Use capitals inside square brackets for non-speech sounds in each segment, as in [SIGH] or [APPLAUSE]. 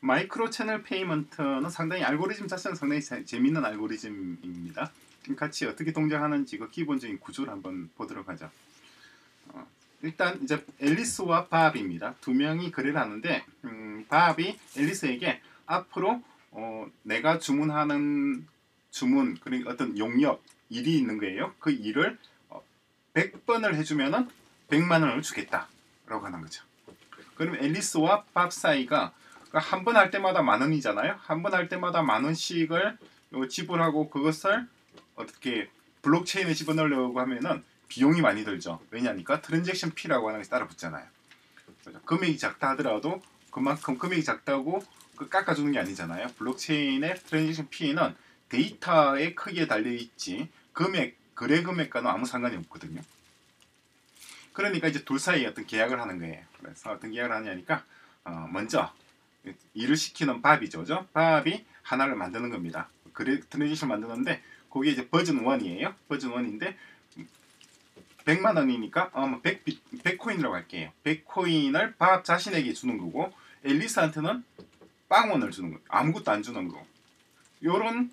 micro channel payment는 상당히 알고리즘 자체는 상당히 재, 재밌는 알고리즘입니다. 같이 어떻게 동작하는지 그 기본적인 구조를 한번 보도록 하죠. 어, 일단 이제 앨리스와 밥입니다. 두 명이 거래를 하는데 음, 밥이 앨리스에게 앞으로 어, 내가 주문하는 주문 그리고 어떤 용역 일이 있는 거예요. 그 일을 어, 100번을 해주면은 100만 원을 주겠다라고 하는 거죠. 그럼 앨리스와 밥 사이가 그러니까 한 번 할 때마다 만 원이잖아요. 한 번 할 때마다 만 원씩을 지불하고 그것을 어떻게 블록체인에 집어넣으려고 하면은 비용이 많이 들죠. 왜냐니까 transaction fee라고 하는 것이 따라 붙잖아요. 금액이 작다 하더라도 그만큼 금액이 작다고 그 깎아주는 게 아니잖아요. 블록체인의 transaction fee는 데이터의 크기에 달려 있지 금액 거래 금액과는 아무 상관이 없거든요. 그러니까 이제 둘 사이에 어떤 계약을 하는 거예요. 그래서 어떤 계약을 하냐니까 어, 먼저 일을 시키는 밥이죠, 죠 밥이 하나를 만드는 겁니다. 그래 transaction 만드는데 거기에 이제 버전 1이에요. 버전 1인데 100만 원이니까 어, 100, 100코인이라고 뭐 할게요. 100코인을 밥 자신에게 주는 거고 앨리스한테는 빵원을 주는 거 아무것도 안 주는 거. 요런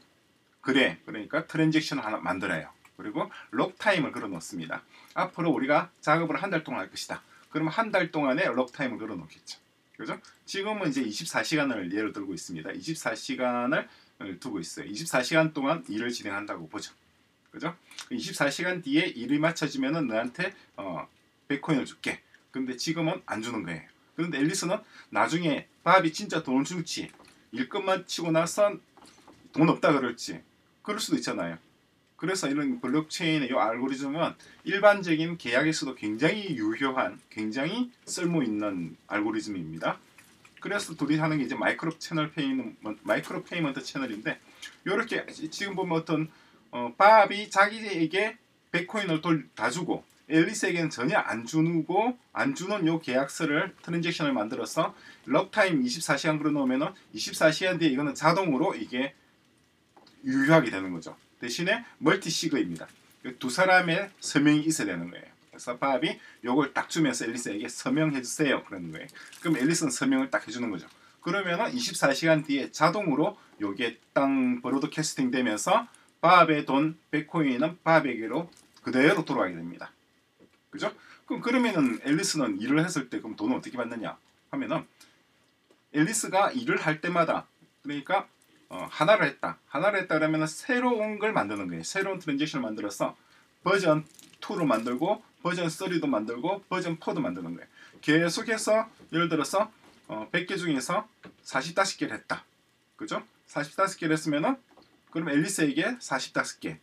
그래 그러니까 transaction을 하나 만들어요. 그리고 lock time을 걸어 놓습니다. 앞으로 우리가 작업을 한 달 동안 할 것이다. 그러면 한달 동안에 lock time을 걸어 놓겠죠. 그죠? 지금은 이제 24시간을 예를 들고 있습니다. 24시간을 두고 있어요. 24시간 동안 일을 진행한다고 보죠. 그죠? 24시간 뒤에 일이 마쳐지면은 너한테 어, 100코인을 줄게. 근데 지금은 안 주는 거예요. 그런데 앨리스는 나중에 밥이 진짜 돈을 줄지 일 끝마치고 나서 돈 없다 그럴지 그럴 수도 있잖아요. 그래서 이런 블록체인의 이 알고리즘은 일반적인 계약에서도 굉장히 유효한, 굉장히 쓸모 있는 알고리즘입니다. 그래서 둘이 하는 게 이제 micro channel payment, micropayment channel인데 이렇게 지금 보면 어떤 어, 밥이 자기에게 100코인을 돌, 다 주고 앨리스에게는 전혀 안 주고 안 주는 요 계약서를 transaction을 만들어서 lock time 24시간 걸어 놓으면은 24시간 뒤에 이거는 자동으로 이게 유효하게 되는 거죠. 대신에 multisig입니다. 두 사람의 서명이 있어야 되는 거예요. 그래서 밥이 요걸 딱 주면서 앨리스에게 서명해 주세요. 그러는 거예요. 그럼 앨리스는 서명을 딱 해주는 거죠. 그러면은 24시간 뒤에 자동으로 요게 땅 broadcasting 되면서 밥의 돈 100코인은 밥에게로 그대로 돌아가게 됩니다. 그죠? 그럼 그러면은 앨리스는 일을 했을 때 그럼 돈을 어떻게 받느냐 하면은 앨리스가 일을 할 때마다 그러니까 어, 하나를 했다. 하나를 했다 그러면 새로운 걸 만드는 거예요. 새로운 트랜지션을 만들어서 버전 2로 만들고 버전 3도 만들고 버전 4도 만드는 거예요. 계속해서 예를 들어서 어, 100개 중에서 45개를 했다. 그죠? 45개를 했으면은 그럼 앨리스에게 45개.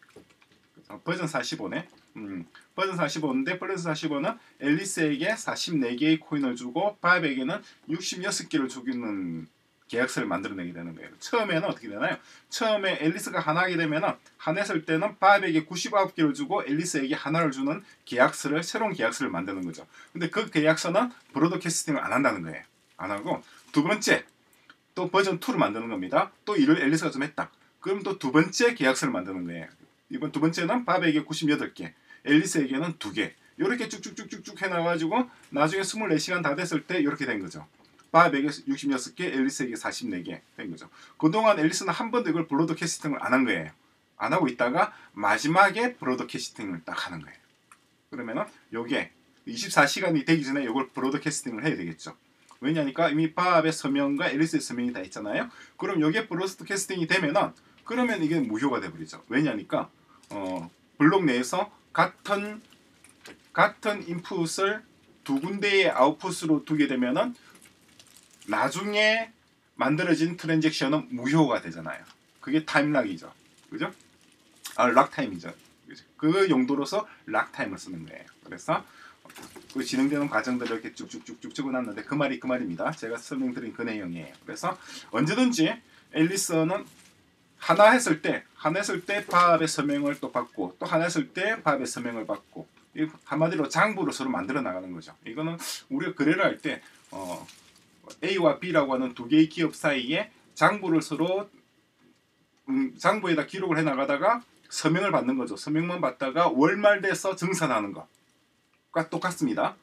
어, 버전 45네. 음, 버전 45인데 플러스 45는 앨리스에게 44개의 코인을 주고 바이에게는 66개를 주기는 계약서를 만들어내게 되는 거예요. 처음에는 어떻게 되나요? 처음에 앨리스가 하나 하게 되면은 하냈을 때는 바에게 99개를 주고 앨리스에게 하나를 주는 계약서를 새로운 계약서를 만드는 거죠. 근데 그 계약서는 브로드캐스팅을 안 한다는 거예요. 안 하고 두 번째 또 버전 2를 만드는 겁니다. 또 일을 앨리스가 좀 했다. 그럼 또 두 번째 계약서를 만드는 거예요. 이번 두 번째는 밥에게 98개, 앨리스에게는 2개. 이렇게 쭉쭉쭉쭉쭉 해놔가지고 나중에 24시간 다 됐을 때 이렇게 된 거죠. 밥에게 66개, 앨리스에게 44개 된 거죠. 그동안 앨리스는 한 번도 이걸 broadcasting을 안 한 거예요. 안 하고 있다가 마지막에 broadcasting을 딱 하는 거예요. 그러면은 요게 24시간이 되기 전에 이걸 broadcasting을 해야 되겠죠. 왜냐니까 이미 밥의 서명과 앨리스의 서명이 다 있잖아요. 그럼 요게 broadcasting이 되면은 그러면 이게 무효가 돼버리죠. 왜냐니까 어, 블록 내에서 같은 같은 인풋을 두 군데의 아웃풋으로 두게 되면은 나중에 만들어진 transaction은 무효가 되잖아요. 그게 time lock이죠. 그죠? 아, lock time이죠. 그 용도로서 lock time을 쓰는 거예요. 그래서 그 진행되는 과정들을 이렇게 쭉쭉쭉쭉 적어놨는데 그 말이 그 말입니다. 제가 설명드린 그 내용이에요. 그래서 언제든지 앨리스는 하나 했을 때 하나 했을 때 밥의 서명을 또 받고 또 하나 했을 때 밥의 서명을 받고 한마디로 장부로 서로 만들어 나가는 거죠. 이거는 우리가 거래를 할때 어, A와 B라고 하는 두 개의 기업 사이에 장부를 서로 음, 장부에다 기록을 해 나가다가 서명을 받는 거죠. 서명만 받다가 월말 돼서 증산하는 것과 똑같습니다.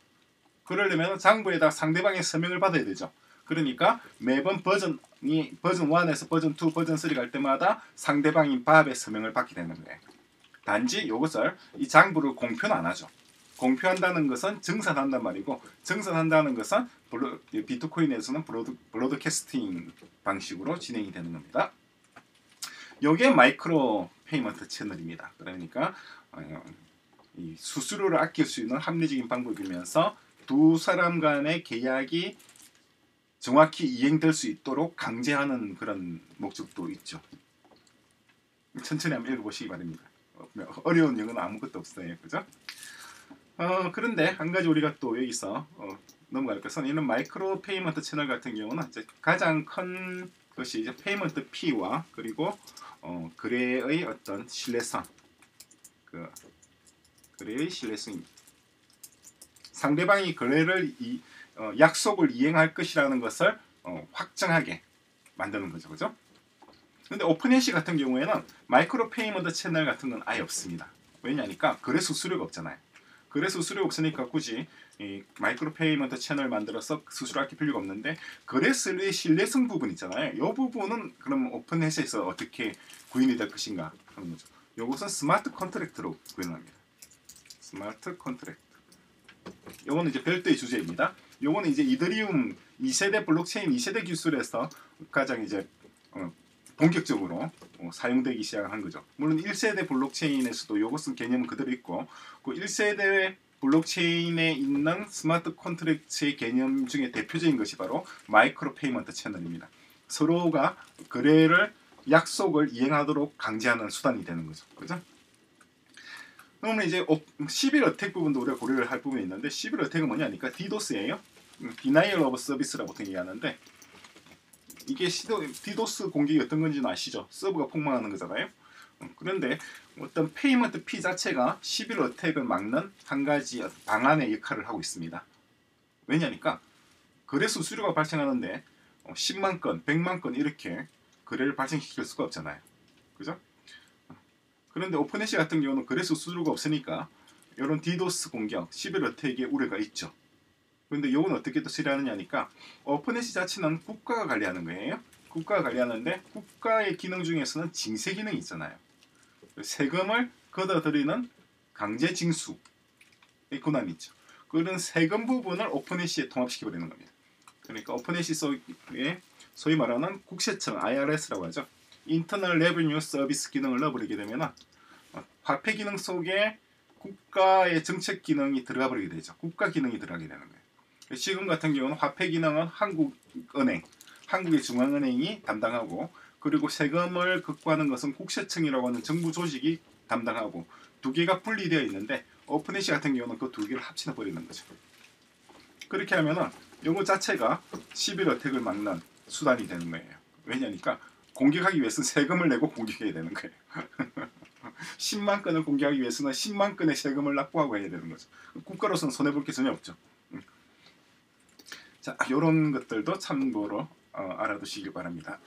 그러려면 장부에다 상대방의 서명을 받아야 되죠. 그러니까 매번 버전 이 버전 1에서 버전 2, 버전 3 갈 때마다 상대방인 밥의 서명을 받게 되는 거예요. 단지 이것을 이 장부를 공표는 안 하죠. 공표한다는 것은 전송한단 말이고 전송한다는 것은 블로, 비트코인에서는 broad, broadcasting 방식으로 진행이 되는 겁니다. 이게 micropayment 채널입니다. 그러니까 어, 이 수수료를 아낄 수 있는 합리적인 방법이면서 두 사람 간의 계약이 정확히 이행될 수 있도록 강제하는 그런 목적도 있죠. 천천히 한번 읽어보시기 바랍니다. 어려운 영어는 아무것도 없어요. 그죠? 어, 그런데 한 가지 우리가 또 여기서 어, 넘어갈 것은 이는 micropayment 채널 같은 경우는 이제 가장 큰 것이 이제 payment fee와 그리고 어, 거래의 어떤 신뢰성, 그 거래의 신뢰성입니다. 상대방이 거래를 이, 어, 약속을 이행할 것이라는 것을 어, 확정하게 만드는 거죠, 그죠? 근데 OpenHash 같은 경우에는 micropayment 채널 같은 건 아예 없습니다. 왜냐니까 거래 수수료가 없잖아요. 거래 수수료 없으니까 굳이 이 micropayment 채널 만들어서 수수료 아낄 필요가 없는데 거래소의 신뢰성 부분 있잖아요. 이 부분은 그럼 OpenHash에서 어떻게 구현이 될 것인가 하는 거죠. 이것은 smart contract로 구현합니다. smart contract. 이거는 이제 별도의 주제입니다. 요거는 이제 이더리움 2세대 블록체인 2세대 기술에서 가장 이제 어, 본격적으로 어, 사용되기 시작한 거죠. 물론 1세대 블록체인에서도 이것은 개념은 그대로 있고 그 1세대 블록체인에 있는 smart contract의 개념 중에 대표적인 것이 바로 micropayment 채널입니다. 서로가 거래를 약속을 이행하도록 강제하는 수단이 되는 거죠. 그죠? 그러면 이제 Sybil attack 부분도 우리가 고려를 할 부분이 있는데 11 어택은 뭐냐니까 디도스예요. Denial of Service라고 보통 얘기하는데 이게 시도, 디도스 공격이 어떤 건지는 아시죠? 서버가 폭망하는 거잖아요. 그런데 어떤 payment fee 자체가 11 어택을 막는 한 가지 방안의 역할을 하고 있습니다. 왜냐니까 거래 수수료가 발생하는데 10만 건, 100만 건 이렇게 거래를 발생시킬 수가 없잖아요. 그죠? 그런데 OpenHash 같은 경우는 거래 수수료가 없으니까 이런 디도스 공격, 11 어택의 우려가 있죠. 그런데 이건 어떻게 또 처리하느냐니까 OpenHash 자체는 국가가 관리하는 거예요. 국가가 관리하는데 국가의 기능 중에서는 징세 기능이 있잖아요. 세금을 걷어들이는 강제 징수의 권한이 있죠. 그런 세금 부분을 OpenHash에 통합시켜 버리는 겁니다. 그러니까 OpenHash 속에 소위 말하는 국세청 IRS라고 하죠. Internal Revenue Service 기능을 넣어버리게 되면 화폐 기능 속에 국가의 정책 기능이 들어가 버리게 되죠. 국가 기능이 들어가게 되는 거예요. 지금 같은 경우는 화폐 기능은 한국은행, 한국의 중앙은행이 담당하고 그리고 세금을 극구하는 것은 국세청이라고 하는 정부 조직이 담당하고 두 개가 분리되어 있는데 오픈해시 같은 경우는 그 두 개를 합치어 버리는 거죠. 그렇게 하면은 이거 자체가 11 어택을 막는 수단이 되는 거예요. 왜냐니까 공격하기 위해서는 세금을 내고 공격해야 되는 거예요. [LAUGHS] 10만 건을 공격하기 위해서는 10만 건의 세금을 납부하고 해야 되는 거죠. 국가로서는 손해볼 게 전혀 없죠. 자, 이런 것들도 참고로 어, 알아두시길 바랍니다.